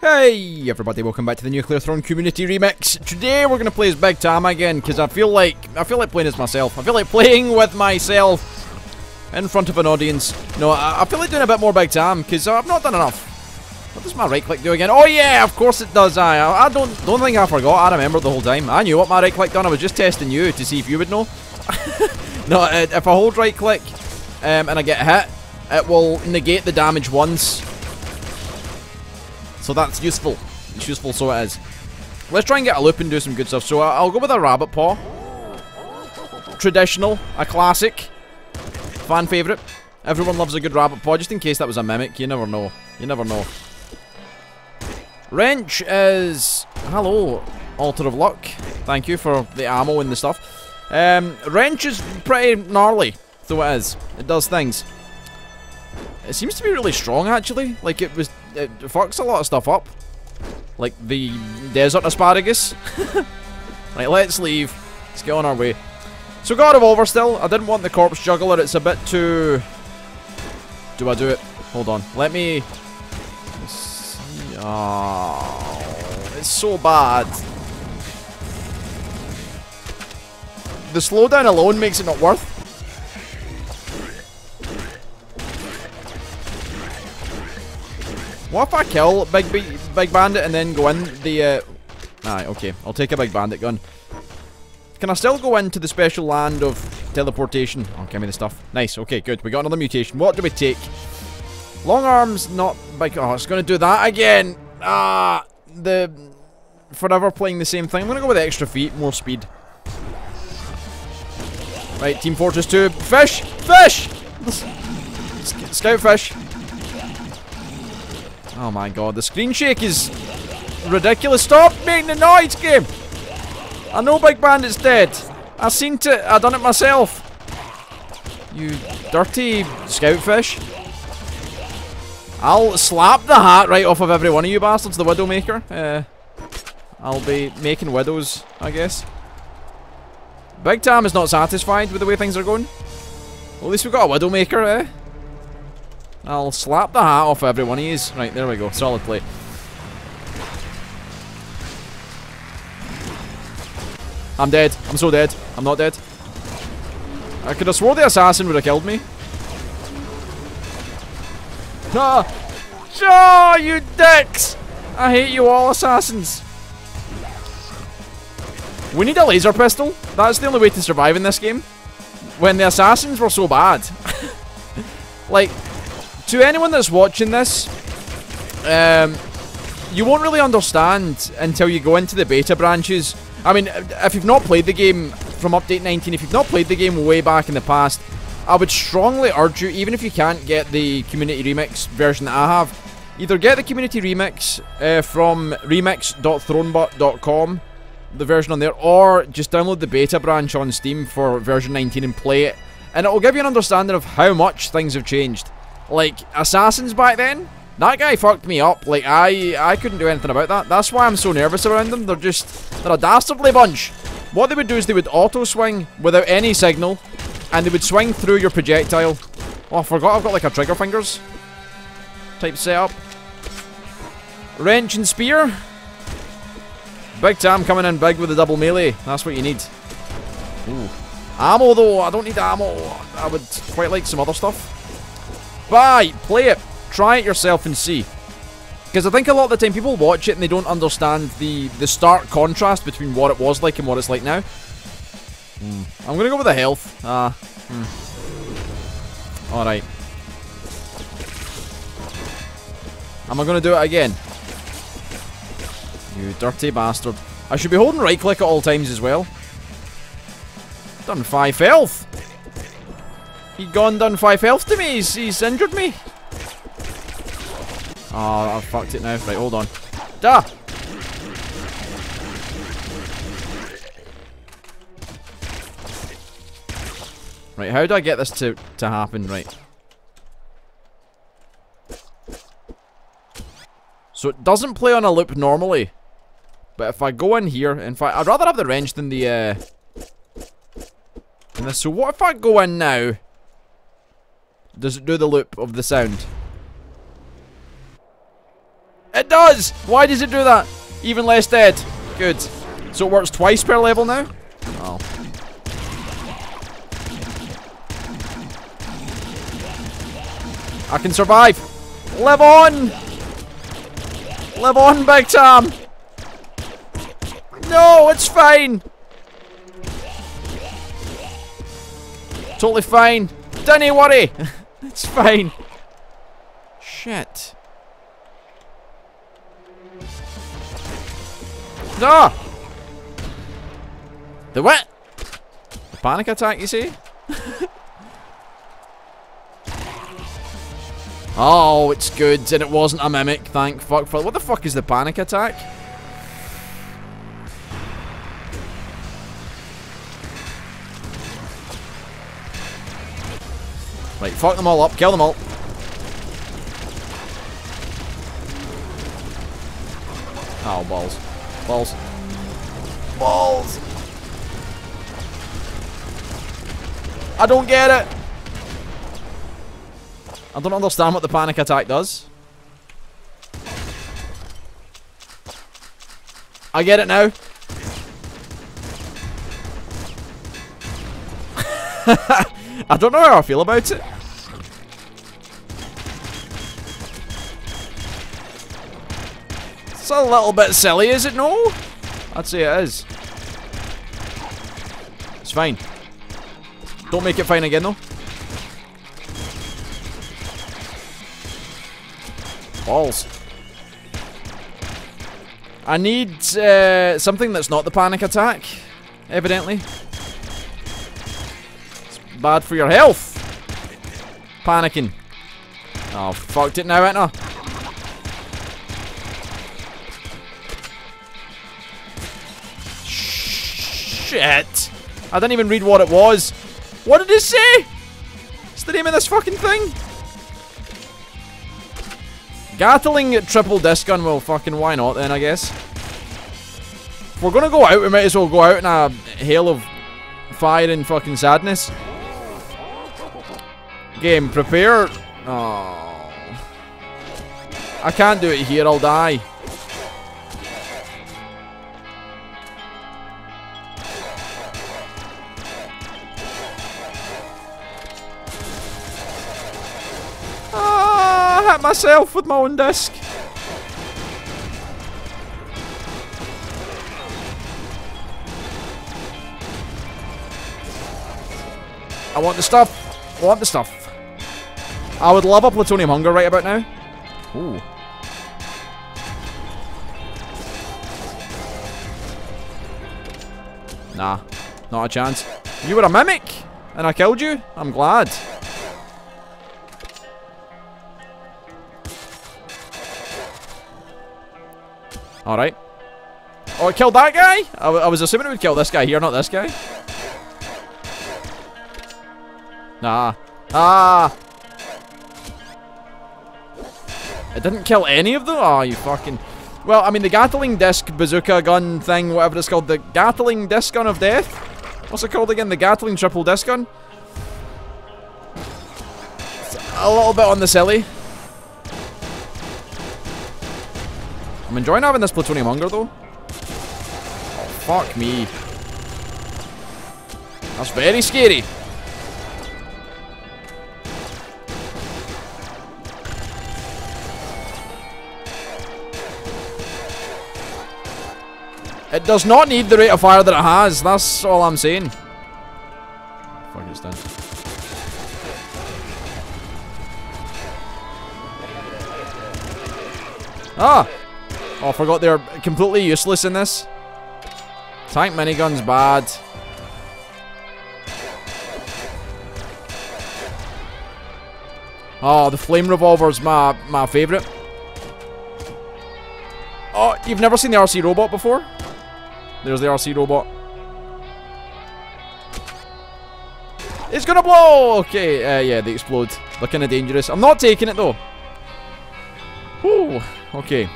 Hey everybody, welcome back to the Nuclear Throne Community Remix. Today we're gonna play as Big Tam again, because I feel like I feel like playing as myself. I feel like playing with myself in front of an audience. No, I, I feel like doing a bit more Big Tam, because I've not done enough. What does my right click do again? Oh yeah, of course it does. I I don't don't think I forgot. I remember the whole time. I knew what my right click done. I was just testing you to see if you would know. no, if I hold right click um, and I get hit, it will negate the damage once so that's useful. It's useful, so it is. Let's try and get a loop and do some good stuff. So I'll go with a rabbit paw. Traditional, a classic, fan favourite. Everyone loves a good rabbit paw, just in case that was a mimic. You never know. You never know. Wrench is... Hello, Altar of Luck. Thank you for the ammo and the stuff. Um, wrench is pretty gnarly, though it is. It does things. It seems to be really strong, actually. Like, it was it fucks a lot of stuff up. Like the desert asparagus. right, let's leave. Let's get on our way. So got a revolver still. I didn't want the corpse juggler. It's a bit too... Do I do it? Hold on. Let me... Oh, it's so bad. The slowdown alone makes it not worth. What if I kill Big B Big Bandit and then go in the... Uh... Aye, okay. I'll take a Big Bandit gun. Can I still go into the special land of teleportation? Oh, give me the stuff. Nice, okay, good. We got another mutation. What do we take? Long arms, not big... Oh, it's going to do that again. Ah, the... Forever playing the same thing. I'm going to go with extra feet, more speed. Right, Team Fortress 2. Fish! Fish! Scout fish. Oh my god, the screen shake is ridiculous. Stop making the noise, game! I know Big Bandit's dead. I seen it. I done it myself. You dirty scoutfish. I'll slap the hat right off of every one of you bastards, the Widowmaker. Uh, I'll be making widows, I guess. Big Tam is not satisfied with the way things are going. Well, at least we've got a Widowmaker, eh? I'll slap the hat off every one of these. Right, there we go. Solid play. I'm dead. I'm so dead. I'm not dead. I could have swore the assassin would have killed me. Ah! Oh, you dicks! I hate you all, assassins. We need a laser pistol. That's the only way to survive in this game. When the assassins were so bad. like, to anyone that's watching this, um, you won't really understand until you go into the beta branches. I mean, if you've not played the game from Update 19, if you've not played the game way back in the past, I would strongly urge you, even if you can't get the Community Remix version that I have, either get the Community Remix uh, from remix.thronebutt.com, the version on there, or just download the beta branch on Steam for version 19 and play it. And it will give you an understanding of how much things have changed. Like, assassins back then, that guy fucked me up. Like, I I couldn't do anything about that. That's why I'm so nervous around them. They're just, they're a dastardly bunch. What they would do is they would auto-swing without any signal, and they would swing through your projectile. Oh, I forgot I've got like a trigger fingers type setup. Wrench and spear. Big Tam coming in big with a double melee. That's what you need. Ooh. Ammo though, I don't need ammo. I would quite like some other stuff. Buy, play it, try it yourself and see. Because I think a lot of the time people watch it and they don't understand the, the stark contrast between what it was like and what it's like now. Mm. I'm to go with the health. Ah. Uh, mm. Alright. Am I to do it again? You dirty bastard. I should be holding right click at all times as well. Done 5 health. He gone done 5 health to me. He's, he's injured me. Oh, I've fucked it now. Right, hold on. Da! Right, how do I get this to, to happen? Right. So it doesn't play on a loop normally. But if I go in here, in fact, I'd rather have the wrench than the, uh... So what if I go in now? Does it do the loop of the sound? It does! Why does it do that? Even less dead. Good. So it works twice per level now? Oh. I can survive. Live on! Live on, Big Tom! No, it's fine! Totally fine. Don't worry! it's fine. Shit. No! The what? The panic attack, you see? oh, it's good, and it wasn't a mimic, thank fuck for- What the fuck is the panic attack? Right, fuck them all up, kill them all. Oh, balls. Balls. Balls! I don't get it! I don't understand what the panic attack does. I get it now. I don't know how I feel about it. It's a little bit silly, is it no? I'd say it is. It's fine. Don't make it fine again though. Balls. I need uh, something that's not the panic attack, evidently. It's bad for your health. Panicking. Oh, fucked it now, ain't I? Shit. I didn't even read what it was. What did it say? What's the name of this fucking thing? Gatling triple disc gun. Well, fucking why not then, I guess. If we're gonna go out, we might as well go out in a hail of fire and fucking sadness. Game, prepare. Oh. I can't do it here, I'll die. Ah, I hit myself with my own disc. I want the stuff. I want the stuff. I would love a plutonium hunger right about now. Ooh. Nah, not a chance. You were a mimic, and I killed you. I'm glad. Alright. Oh, it killed that guy? I, I was assuming it would kill this guy here, not this guy. Nah. Ah! It didn't kill any of them? Oh, you fucking... Well, I mean, the Gatling disc bazooka gun thing, whatever it's called, the Gatling disc gun of death? What's it called again? The Gatling triple disc gun? It's a little bit on the silly. I'm enjoying having this plutonium hunger, though. Oh, fuck me. That's very scary. Does not need the rate of fire that it has. That's all I'm saying. Fuck, it's done. Ah! Oh, I forgot they're completely useless in this. Tank minigun's bad. Oh, the flame revolver's my my favourite. Oh, you've never seen the RC robot before? There's the RC robot. It's gonna blow! Okay, uh, yeah, they explode. They're kinda dangerous. I'm not taking it though. Whew, okay.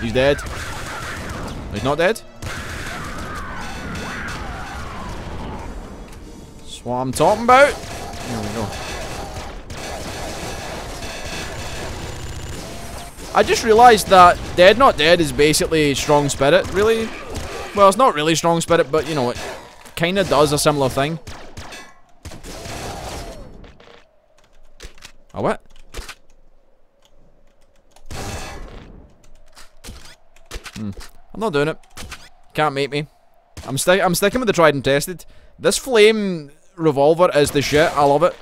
He's dead. He's not dead. That's what I'm talking about. There we go. I just realised that Dead Not Dead is basically Strong Spirit, really. Well, it's not really Strong Spirit, but you know, it kind of does a similar thing. Oh, what? Hmm. I'm not doing it. Can't make me. I'm, sti I'm sticking with the tried and tested. This flame revolver is the shit. I love it.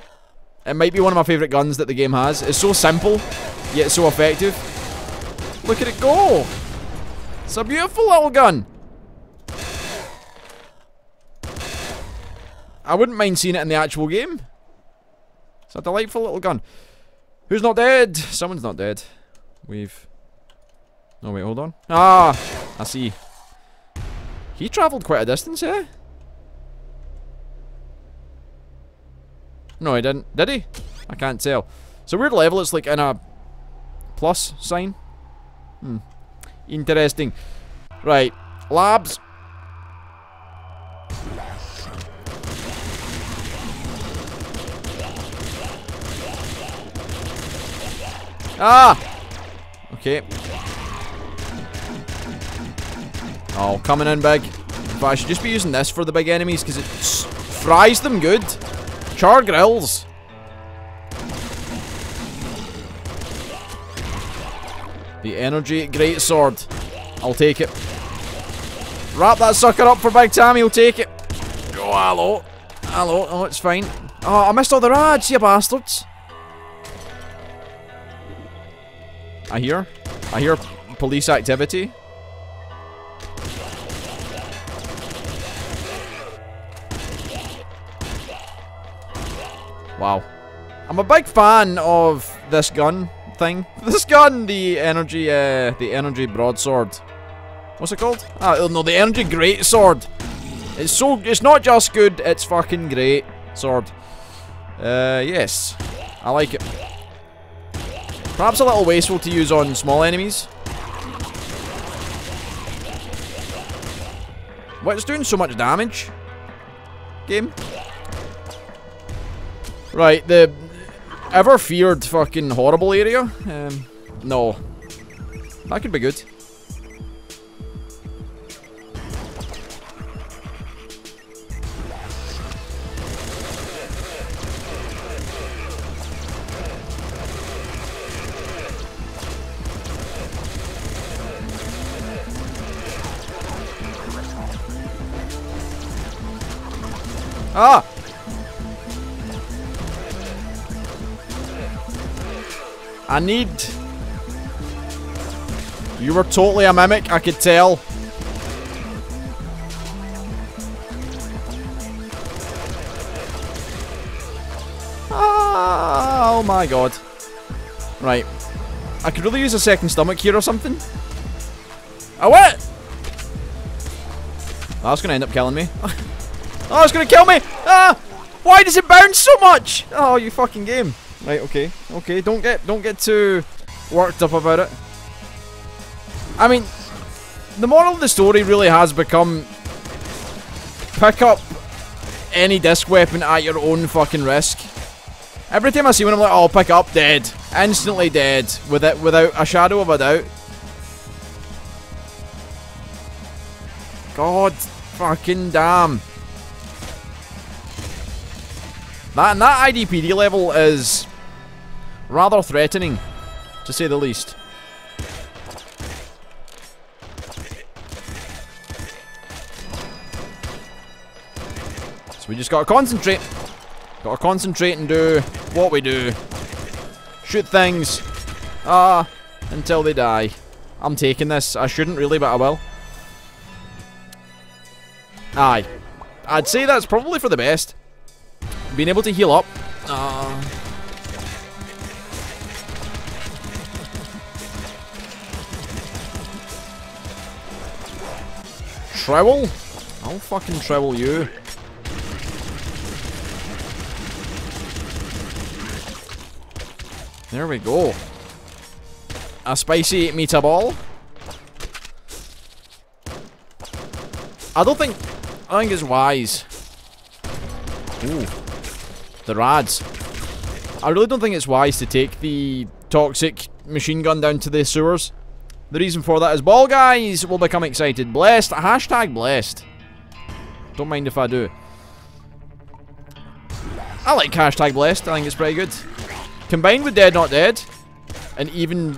It might be one of my favourite guns that the game has. It's so simple, yet so effective. Look at it go! It's a beautiful little gun. I wouldn't mind seeing it in the actual game. It's a delightful little gun. Who's not dead? Someone's not dead. We've... No, wait, hold on. Ah! I see. He travelled quite a distance, eh? No, he didn't. Did he? I can't tell. It's a weird level. It's like in a plus sign. Hmm. Interesting. Right. Labs. Ah! Okay. Oh, coming in big. But I should just be using this for the big enemies because it fries them good. Char grills. The energy great sword. I'll take it. Wrap that sucker up for Big Tammy, he'll take it. Oh, hello. Hello. Oh, it's fine. Oh, I missed all the rads, you bastards. I hear. I hear police activity. Wow. I'm a big fan of this gun thing. This gun, the energy, uh, the energy broadsword. What's it called? Ah, oh, no, the energy great sword. It's so, it's not just good, it's fucking great sword. Uh, yes. I like it. Perhaps a little wasteful to use on small enemies. What's doing so much damage? Game? Right, the ever feared fucking horrible area? Um, no. That could be good. Ah! I need... You were totally a mimic, I could tell. Ah, oh my god. Right. I could really use a second stomach here or something. Oh, what? That's gonna end up killing me. oh, it's gonna kill me! Ah! Why does it bounce so much? Oh, you fucking game. Right, okay. Okay, don't get don't get too worked up about it. I mean, the moral of the story really has become pick up any disc weapon at your own fucking risk. Every time I see one, I'm like, oh, pick up, dead. Instantly dead, with it, without a shadow of a doubt. God fucking damn. That, and that IDPD level is Rather threatening, to say the least. So we just gotta concentrate. Gotta concentrate and do what we do. Shoot things. Ah, until they die. I'm taking this. I shouldn't really, but I will. Aye. I'd say that's probably for the best. Being able to heal up. Uh, Trowel? I'll fucking trowel you. There we go. A spicy meatball. I don't think... I think it's wise. Ooh. The rads. I really don't think it's wise to take the toxic machine gun down to the sewers. The reason for that is ball guys will become excited. Blessed. Hashtag blessed. Don't mind if I do. I like hashtag blessed. I think it's pretty good. Combined with Dead Not Dead, and even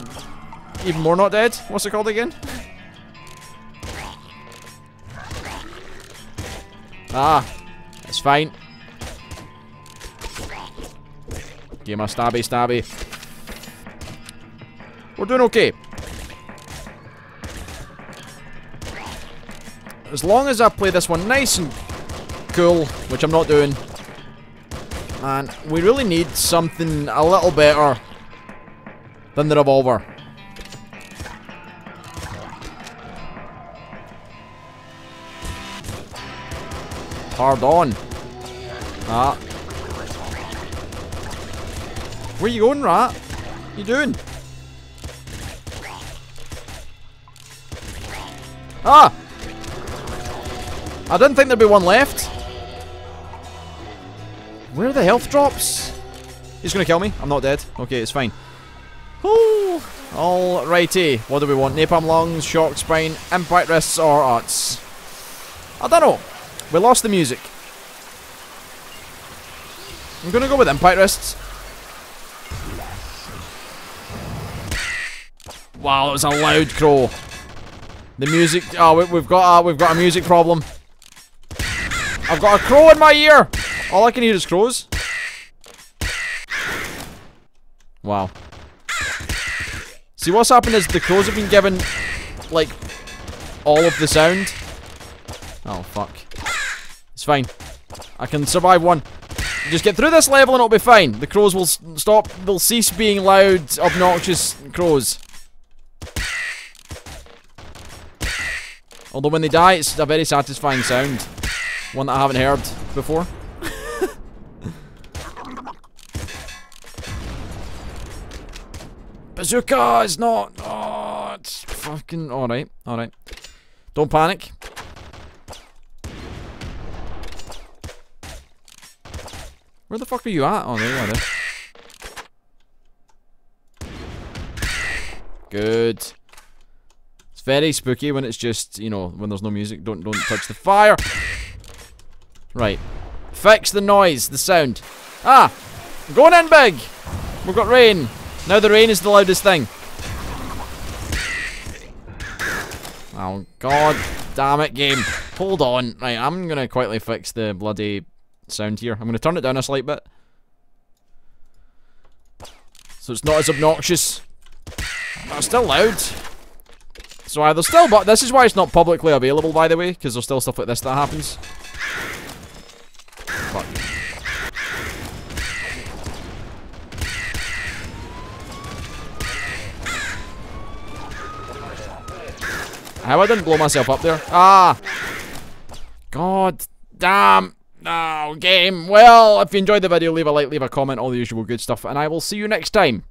even more Not Dead. What's it called again? Ah, it's fine. Give my stabby stabby. We're doing okay. As long as I play this one nice and cool, which I'm not doing, and we really need something a little better than the revolver. Hard on. Ah. Where you going, rat? What you doing? Ah! I didn't think there'd be one left. Where are the health drops? He's gonna kill me. I'm not dead. Okay, it's fine. Ooh. Alrighty. What do we want? Napalm lungs, shock spine, impact wrists, or arts? I don't know. We lost the music. I'm gonna go with impact wrists. Wow, that was a loud crow. The music. Oh, we, have got a, we've got a music problem. I've got a crow in my ear. All I can hear is crows. Wow. See, what's happened is the crows have been given, like, all of the sound. Oh, fuck. It's fine. I can survive one. Just get through this level and it'll be fine. The crows will stop, they'll cease being loud, obnoxious crows. Although when they die, it's a very satisfying sound. One that I haven't heard before. Bazooka is not. Oh, it's fucking. Alright, alright. Don't panic. Where the fuck are you at? Oh, there you are. There. Good. Very spooky when it's just, you know, when there's no music. Don't don't touch the fire. Right. Fix the noise, the sound. Ah! Going in big! We've got rain. Now the rain is the loudest thing. Oh, god damn it, game. Hold on. Right, I'm gonna quickly fix the bloody sound here. I'm gonna turn it down a slight bit. So it's not as obnoxious. But it's still loud. So uh, there's still, but this is why it's not publicly available, by the way, because there's still stuff like this that happens. Fuck. How I didn't blow myself up there? Ah! God damn! No, game. Well, if you enjoyed the video, leave a like, leave a comment, all the usual good stuff, and I will see you next time.